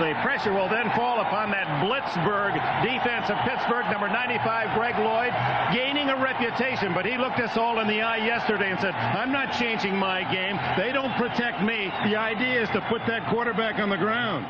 The pressure will then fall upon that Blitzburg defense of Pittsburgh, number 95, Greg Lloyd, gaining a reputation. But he looked us all in the eye yesterday and said, I'm not changing my game. They don't protect me. The idea is to put that quarterback on the ground.